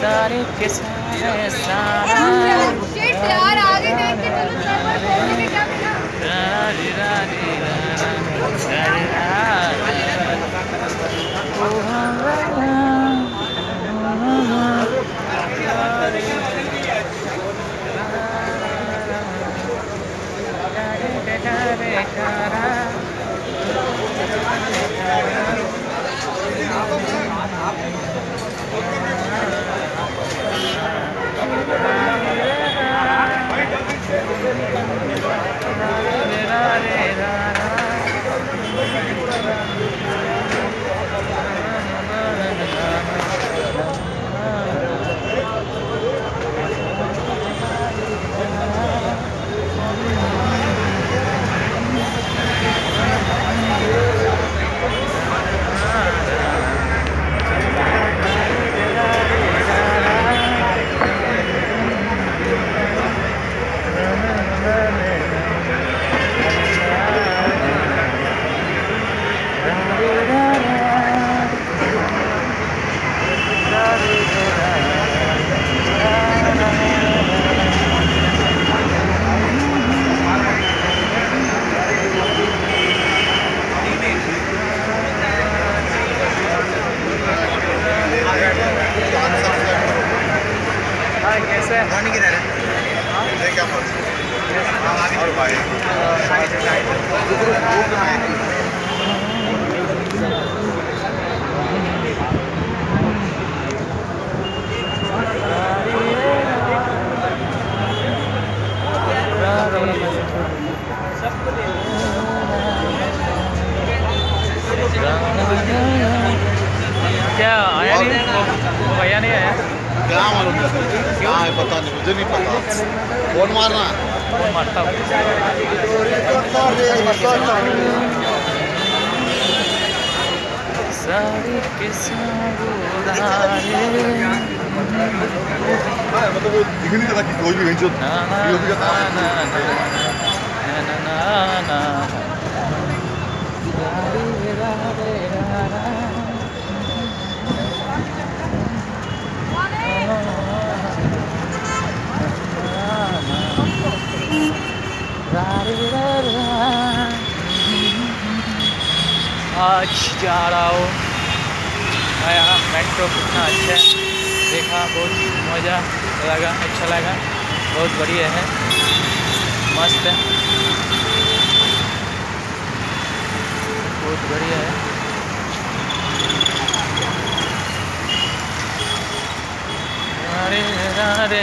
सारे के सारे सारा। यार आगे देख के क्या मिला रारी रारी रारी हाय कैसे है पानी किधर है क्या और भाई क्या आया नहीं वो वो भैया नहीं आया क्या मालूम क्या है पता नहीं मुझे नहीं पता फ़ोन मारना वो मरता मतलब वो दिख नहीं रहा कि कोई भी वेंचर ना ना ना ना ना ना ना ना रा रे रा रे रा रा। रा रे रा रा। आज जा रहा हूँ। आया मेट्रो कितना अच्छा है। देखा, बहुत मज़ा लगा अच्छा लगा। बहुत बढ़िया है। मस्त है। बहुत बढ़िया है। रे रा रे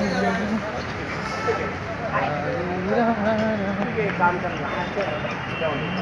tam chân कर रहा है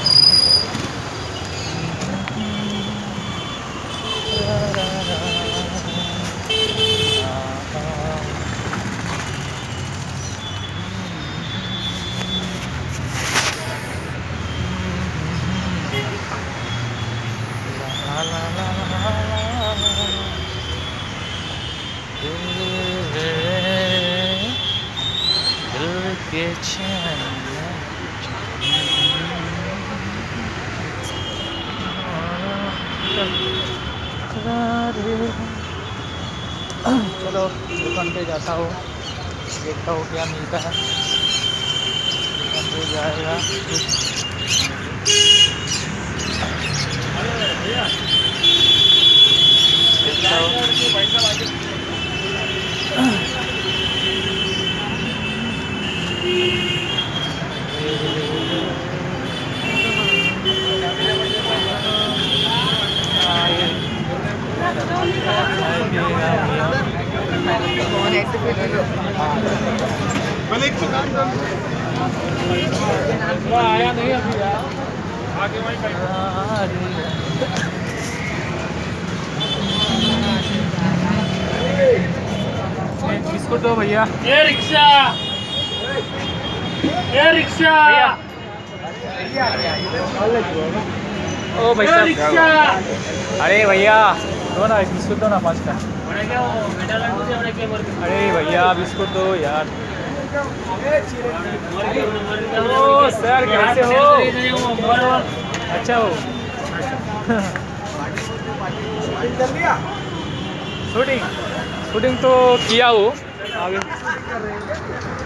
पे जाता हूँ। देखता हूँ क्या मिलता है। जाएगा। हूँ हाँ, ये आया नहीं अभी यार। आगे वहीं बिस्कुट दो भैया। ये रिक्शा। ये रिक्शा। ओ भाई रिक्शा। अरे भैया दो ना बिस्कुट दो ना पाँच का। अरे भैया, अब इसको तो यार। ओ सर, कैसे हो? अच्छा हो। शूटिंग शूटिंग तो किया हो। आगे।